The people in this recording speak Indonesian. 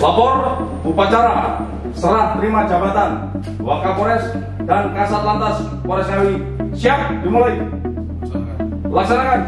Lapor upacara serah terima jabatan Wakapolres dan Kasat Lantas Polres Ngawi. Siap, dimulai. Laksanakan.